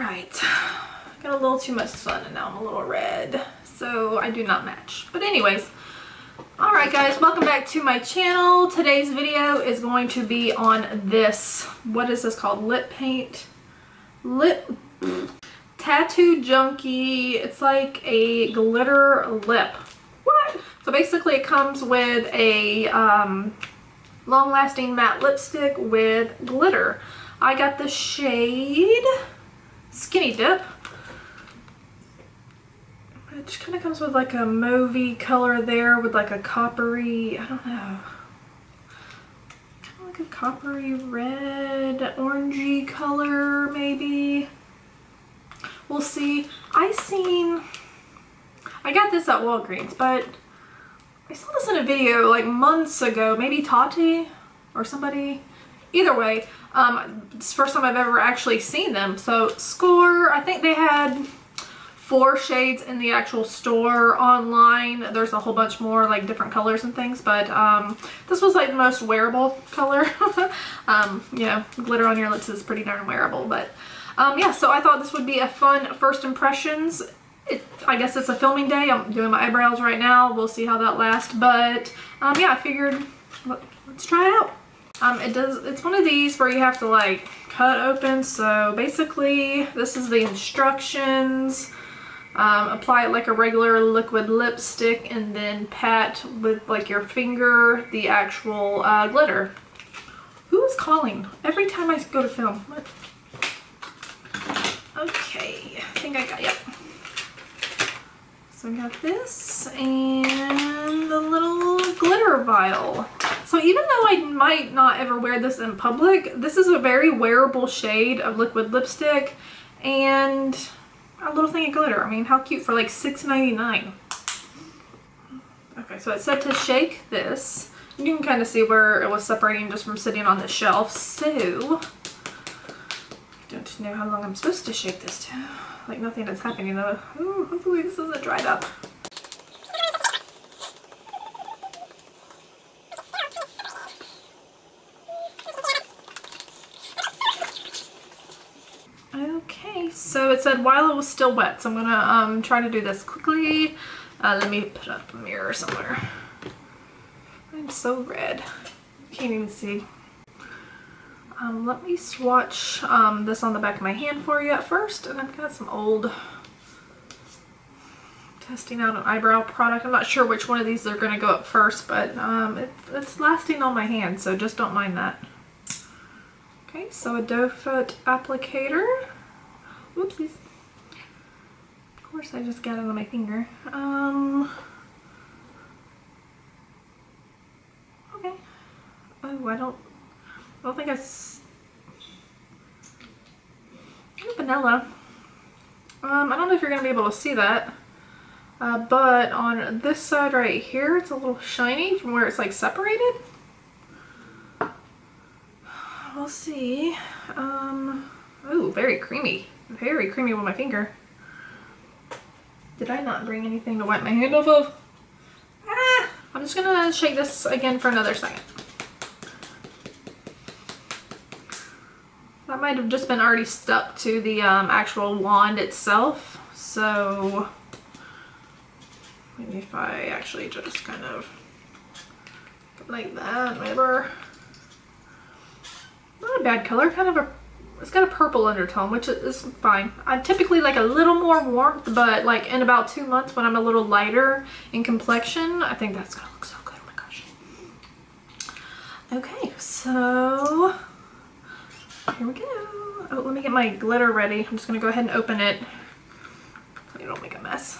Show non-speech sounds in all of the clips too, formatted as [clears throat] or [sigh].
right. Got a little too much sun and now I'm a little red. So I do not match. But anyways, alright guys, welcome back to my channel. Today's video is going to be on this, what is this called? Lip paint? Lip, [clears throat] Tattoo Junkee. It's like a glitter lip. What? So basically it comes with a um, long-lasting matte lipstick with glitter. I got the shade Skinny Dip which kind of comes with like a mauvey color there with like a coppery, I don't know, kind of like a coppery red, orangey color maybe. We'll see. I seen, I got this at Walgreens, but I saw this in a video like months ago, maybe Tati or somebody. Either way, um, it's first time I've ever actually seen them. So Score, I think they had four shades in the actual store online. There's a whole bunch more like different colors and things but um, this was like the most wearable color. [laughs] Um, you know glitter on your lips is pretty darn wearable but um, yeah so I thought this would be a fun first impressions. It, I guess it's a filming day. I'm doing my eyebrows right now. We'll see how that lasts but um, yeah I figured let, us try it out um, it does it's one of these where you have to like cut open so basically this is the instructions um, apply it like a regular liquid lipstick and then pat with like your finger the actual uh, glitter. Who is calling? Every time I go to film. Okay, I think I got, yep. So I got this and the little glitter vial. So even though I might not ever wear this in public, this is a very wearable shade of liquid lipstick and a little thing of glitter. I mean, how cute for like $6.99. Okay, so it said to shake this. You can kind of see where it was separating just from sitting on the shelf. So, I don't know how long I'm supposed to shake this to. Like nothing is happening though. Ooh, hopefully this isn't dried up. It said while it was still wet. So I'm gonna um, try to do this quickly. Uh, let me put up a mirror somewhere. I'm so red. Can't even see. Um, let me swatch um, this on the back of my hand for you at first. And I've got some old testing out an eyebrow product. I'm not sure which one of these are going to go up first, but um, it, it's lasting on my hand, so just don't mind that. Okay, so a doe foot applicator. Of course I just got it on my finger. Um, okay. Oh, I don't, I don't think I, vanilla. Um, I don't know if you're going to be able to see that. Uh, but on this side right here, it's a little shiny from where it's like separated. We'll see. Um, oh, very creamy very creamy with my finger. Did I not bring anything to wipe my hand off of? Ah, I'm just gonna shake this again for another second. That might have just been already stuck to the um, actual wand itself. So maybe if I actually just kind of like that, maybe. Not a bad color, kind of a it's got a purple undertone, which is fine. I typically like a little more warmth, but like in about two months when I'm a little lighter in complexion, I think that's gonna look so good. Oh my gosh. Okay, so here we go. Oh, let me get my glitter ready. I'm just gonna go ahead and open it. You don't make a mess.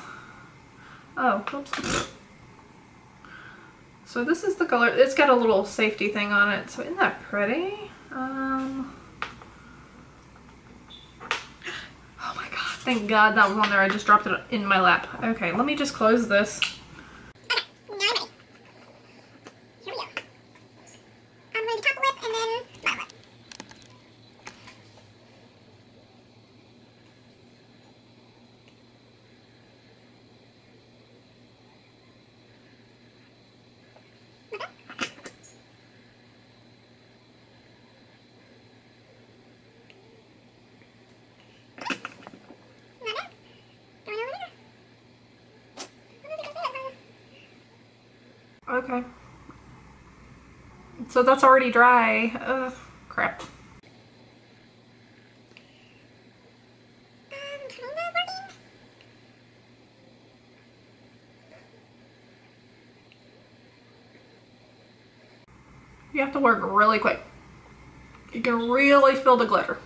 Oh, oops. So this is the color. It's got a little safety thing on it. So isn't that pretty? Um, Thank God that was on there. I just dropped it in my lap. Okay, let me just close this. Okay. So that's already dry. Ugh, crap. You have to work really quick. You can really feel the glitter.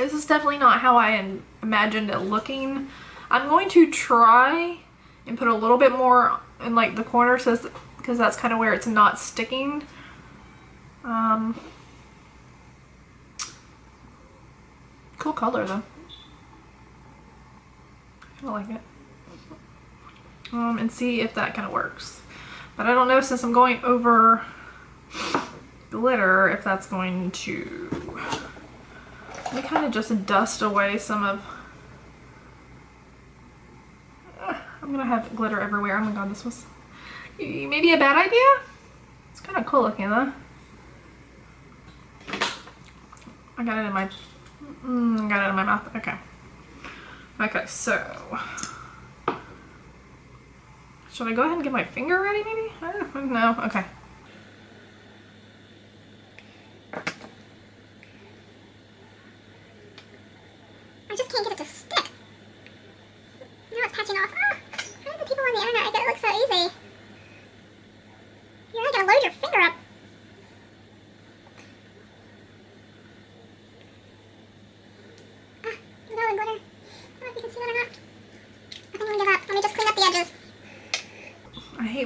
This is definitely not how I imagined it looking. I'm going to try and put a little bit more in like the corners because that's kind of where it's not sticking. Um, cool color though. I like it. Um, and see if that kind of works. But I don't know since I'm going over glitter if that's going to me kind of just dust away some of I'm gonna have glitter everywhere. Oh my god, this was maybe a bad idea? It's kind of cool looking though. I got it in my, got it in my mouth. Okay. Okay, so should I go ahead and get my finger ready maybe? No, okay.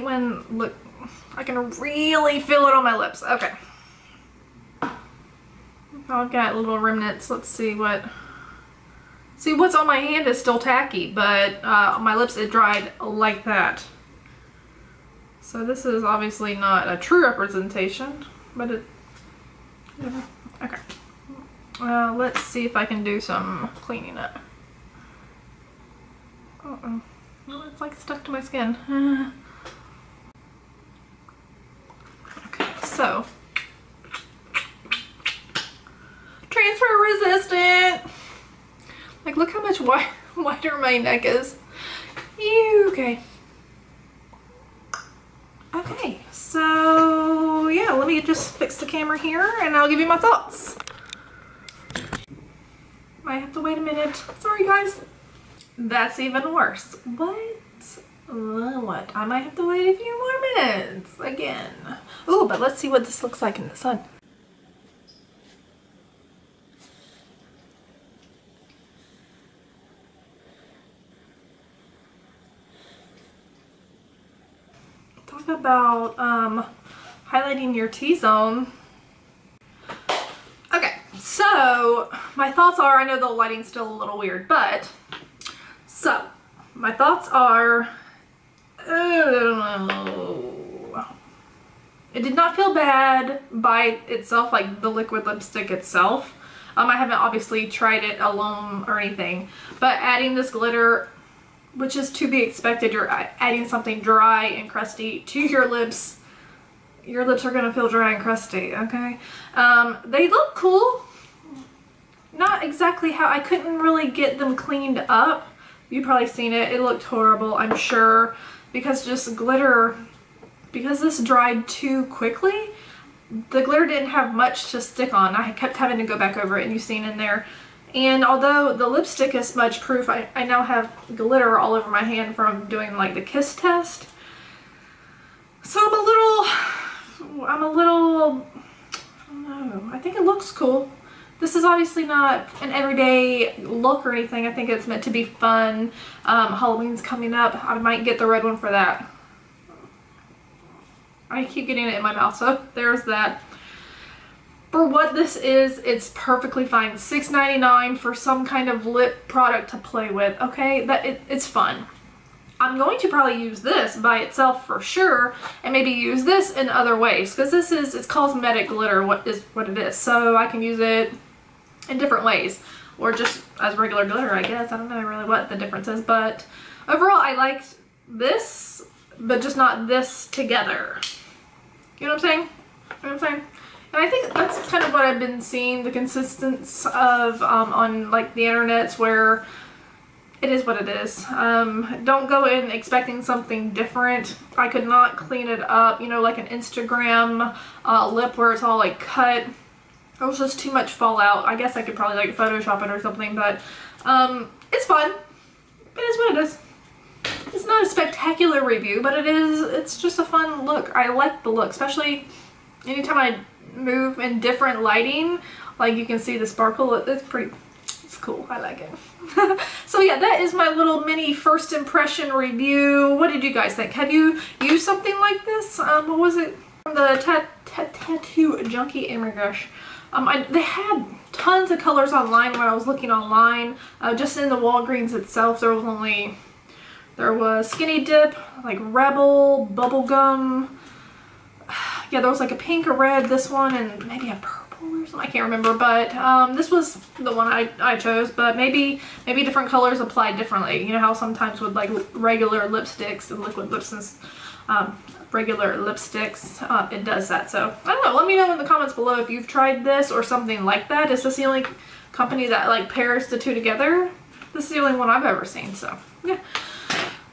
Look, I can really feel it on my lips. Okay. I've got little remnants. Let's see what, see what's on my hand is still tacky, but uh, my lips it dried like that. So this is obviously not a true representation, but it, yeah. okay. Uh, let's see if I can do some cleaning up. Uh oh Well, it's like stuck to my skin. [laughs] So, transfer resistant. Like, look how much wi [laughs] wider my neck is. Okay. Okay, so yeah, let me just fix the camera here and I'll give you my thoughts. Might have to wait a minute. Sorry, guys. That's even worse. What? What? I might have to wait a few more minutes again. Oh, but let's see what this looks like in the sun. Talk about um, highlighting your T-zone. Okay, so my thoughts are, I know the lighting's still a little weird, but so my thoughts are it did not feel bad by itself, like the liquid lipstick itself. Um, I haven't obviously tried it alone or anything, but adding this glitter, which is to be expected, you're adding something dry and crusty to your lips. Your lips are going to feel dry and crusty, okay? Um, they look cool. Not exactly how, I couldn't really get them cleaned up. You've probably seen it. It looked horrible, I'm sure because just glitter, because this dried too quickly, the glitter didn't have much to stick on. I kept having to go back over it and you've seen in there. And although the lipstick is smudge proof, I, I now have glitter all over my hand from doing like the kiss test. So I'm a little, I'm a little, I don't know, I think it looks cool. This is obviously not an everyday look or anything. I think it's meant to be fun. Um, Halloween's coming up. I might get the red one for that. I keep getting it in my mouth, so [laughs] there's that. For what this is, it's perfectly fine. $6.99 for some kind of lip product to play with, okay? That it, It's fun. I'm going to probably use this by itself for sure and maybe use this in other ways because this is it's cosmetic glitter what is what it is so I can use it in different ways or just as regular glitter I guess I don't know really what the difference is but overall I liked this but just not this together you know what I'm saying you know what I'm saying and I think that's kind of what I've been seeing the consistency of um, on like the internets where it is what it is. Um, don't go in expecting something different. I could not clean it up, you know, like an Instagram uh, lip where it's all like cut. It was just too much fallout. I guess I could probably like Photoshop it or something, but um, it's fun. It is what it is. It's not a spectacular review, but it is, it's just a fun look. I like the look, especially anytime I move in different lighting, like you can see the sparkle, it's pretty, it's cool. I like it. [laughs] so yeah, that is my little mini first impression review. What did you guys think? Have you used something like this? Um, what was it? The ta ta Tattoo Junkee, oh my gosh. Um, I, they had tons of colors online when I was looking online. Uh, just in the Walgreens itself, there was only, there was Skinny Dip, like Rebel, Bubblegum. [sighs] Yeah, there was like a pink, a red, this one, and maybe a purple or something. I can't remember, but um, this was the one I, I chose. But maybe maybe different colors applied differently. You know how sometimes with like regular lipsticks and liquid lipsticks, um, regular lipsticks, uh, it does that. So I don't know. Let me know in the comments below if you've tried this or something like that. Is this the only company that like pairs the two together? This is the only one I've ever seen. So yeah.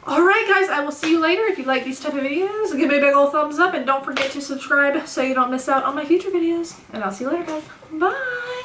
Alright guys, I will see you later. If you like these type of videos, give me a big old thumbs up and don't forget to subscribe so you don't miss out on my future videos. And I'll see you later guys. Bye!